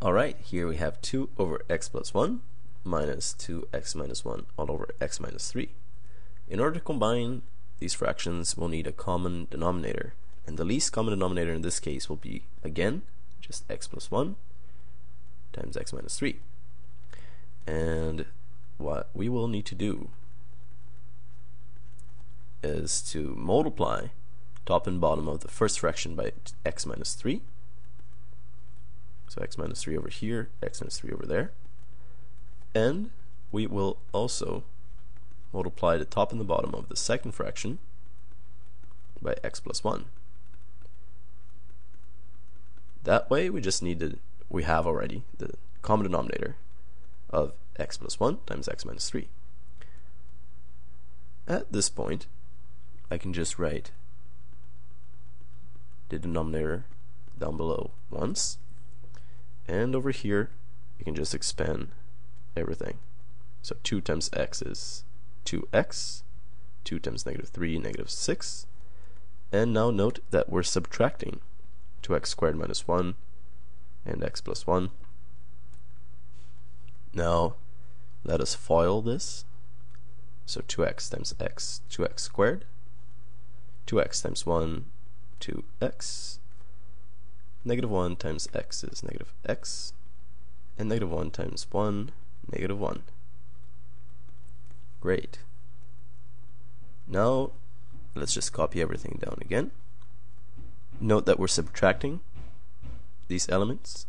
Alright, here we have 2 over x plus 1 minus 2x minus 1 all over x minus 3. In order to combine these fractions, we'll need a common denominator. And the least common denominator in this case will be, again, just x plus 1 times x minus 3. And what we will need to do is to multiply top and bottom of the first fraction by x minus 3 so x minus 3 over here, x minus 3 over there. And we will also multiply the top and the bottom of the second fraction by x plus 1. That way we just need to, we have already the common denominator of x plus 1 times x minus 3. At this point, I can just write the denominator down below once and over here, you can just expand everything. So 2 times x is 2x, 2 times negative 3, negative 6. And now note that we're subtracting 2x squared minus 1 and x plus 1. Now, let us FOIL this. So 2x times x, 2x squared. 2x times 1, 2x. Negative 1 times x is negative x, and negative 1 times 1, negative 1. Great. Now, let's just copy everything down again. Note that we're subtracting these elements.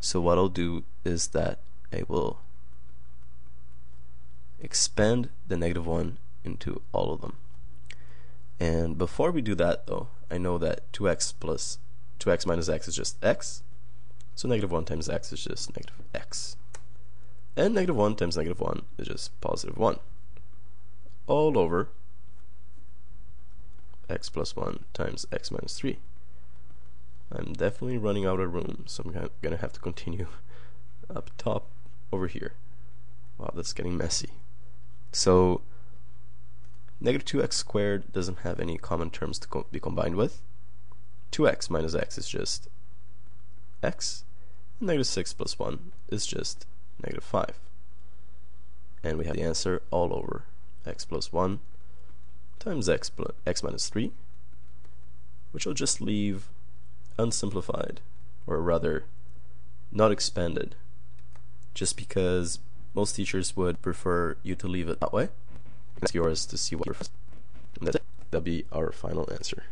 So what I'll do is that I will expand the negative 1 into all of them. And before we do that though, I know that 2x plus 2x minus x is just x. So negative 1 times x is just negative x. And negative 1 times negative 1 is just positive 1. All over x plus 1 times x minus 3. I'm definitely running out of room, so I'm going to have to continue up top over here. Wow, that's getting messy. So, negative 2x squared doesn't have any common terms to co be combined with. 2x minus x is just x. Negative 6 plus 1 is just negative 5. And we have the answer all over x plus 1 times x, plus, x minus 3, which will just leave unsimplified, or rather, not expanded, just because most teachers would prefer you to leave it that way. It's yours to see what. And. That'll be our final answer.